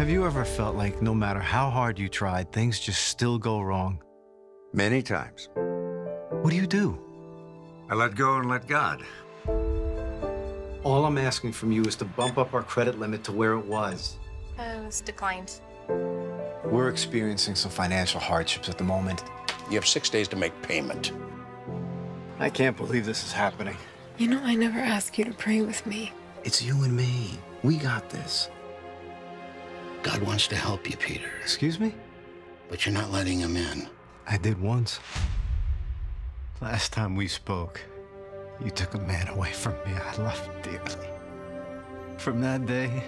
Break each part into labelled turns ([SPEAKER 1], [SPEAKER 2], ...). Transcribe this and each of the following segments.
[SPEAKER 1] Have you ever felt like no matter how hard you tried, things just still go wrong?
[SPEAKER 2] Many times.
[SPEAKER 1] What do you do?
[SPEAKER 2] I let go and let God.
[SPEAKER 1] All I'm asking from you is to bump up our credit limit to where it was.
[SPEAKER 3] Uh, it was declined.
[SPEAKER 1] We're experiencing some financial hardships at the moment.
[SPEAKER 4] You have six days to make payment.
[SPEAKER 1] I can't believe this is happening.
[SPEAKER 5] You know, I never asked you to pray with me.
[SPEAKER 1] It's you and me. We got this.
[SPEAKER 4] God wants to help you, Peter,
[SPEAKER 1] Excuse me?
[SPEAKER 4] but you're not letting him in.
[SPEAKER 1] I did once. Last time we spoke, you took a man away from me I loved dearly. From that day,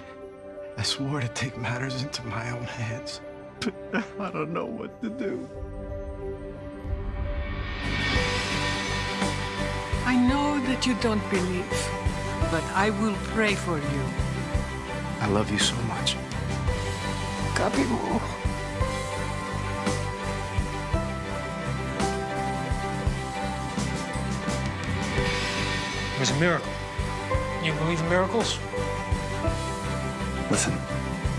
[SPEAKER 1] I swore to take matters into my own hands. But now I don't know what to do.
[SPEAKER 6] I know that you don't believe, but I will pray for you.
[SPEAKER 1] I love you so much.
[SPEAKER 5] Copy mo.
[SPEAKER 7] It was a miracle. You believe in miracles?
[SPEAKER 8] Listen,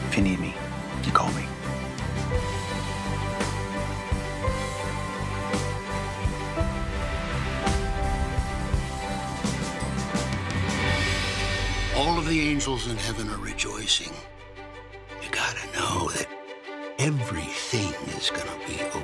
[SPEAKER 8] if you need me, you call me.
[SPEAKER 4] All of the angels in heaven are rejoicing. You gotta know that everything is gonna be okay.